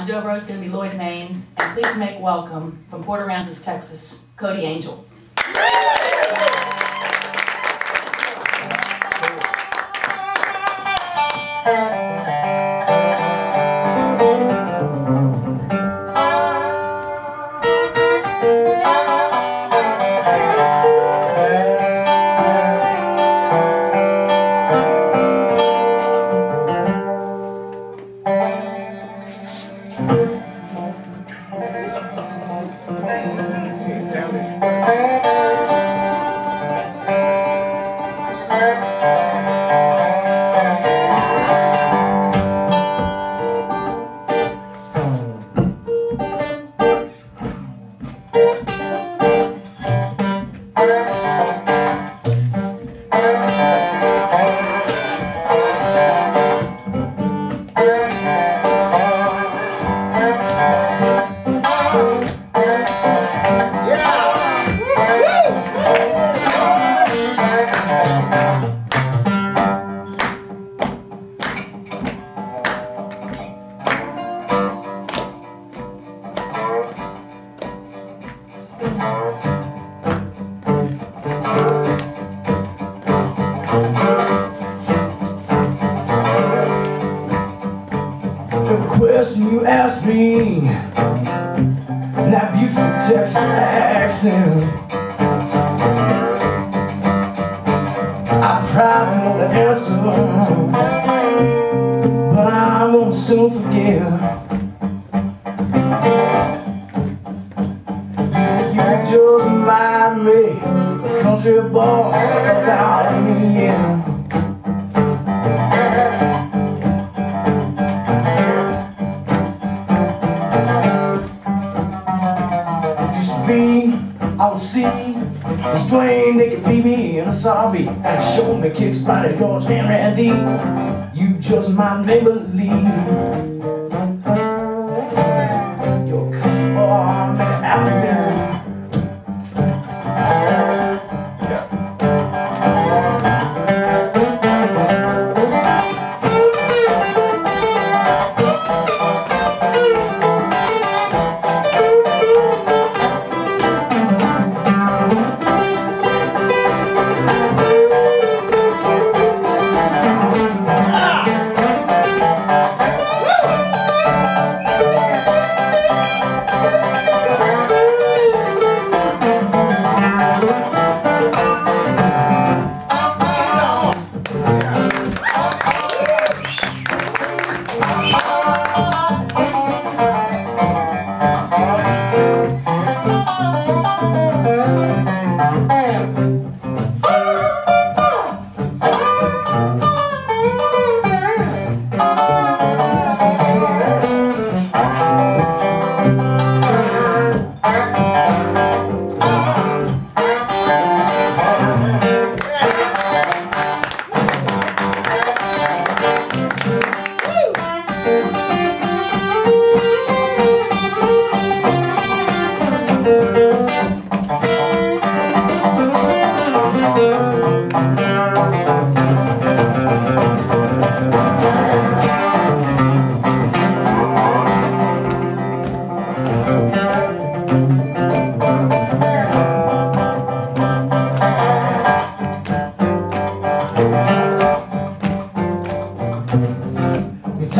On dobro is going to be Lloyd Maines. And please make welcome from Port Aransas, Texas, Cody Angel. You asked me. That beautiful Texas accent. I probably the answer But I won't soon forget. You just remind me country boy about me, yeah I will see the strain they can be me and a sorry and show me kicks by the George and Randy. You just might never believe.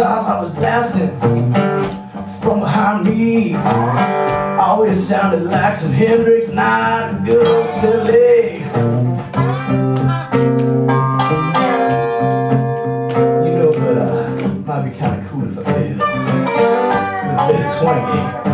guitars I was blasting from behind me Always sounded like some Hendrix, not good till late You know, but uh, might be kind of cool if I played it. A bit of 20